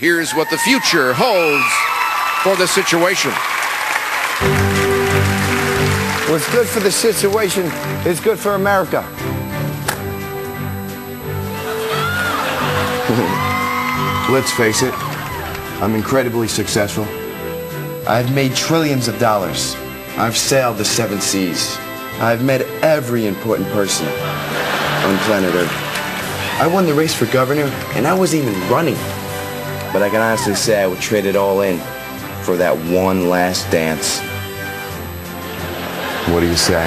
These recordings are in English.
Here's what the future holds for the situation. What's good for the situation is good for America. Let's face it, I'm incredibly successful. I've made trillions of dollars. I've sailed the seven seas. I've met every important person on planet Earth. I won the race for governor, and I wasn't even running. But I can honestly say I would trade it all in for that one last dance. What do you say?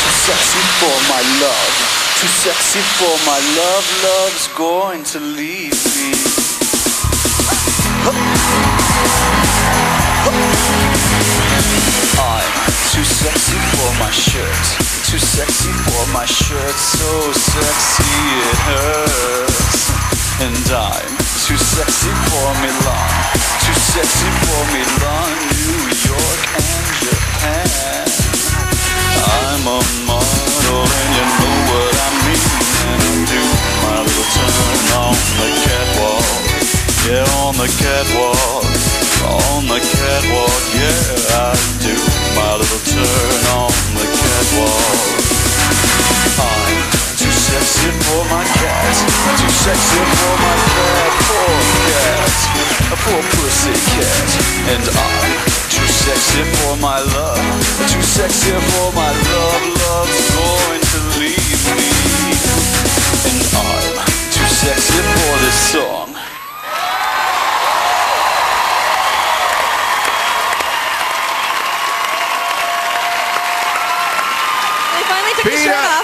Too sexy for my love. Too sexy for my love. Love's going to leave me. I'm too sexy for my shirt. Too sexy for my shirt. So sexy it hurts. And I'm too sexy for Milan. Too sexy for Milan, New York, and Japan. I'm a model and you know what I mean And I do my little turn on the catwalk Yeah, on the catwalk On the catwalk, yeah poor cat And I'm too sexy for my love Too sexy for my love Love's going to leave me And I'm too sexy for this song They finally took the Peter. shirt off.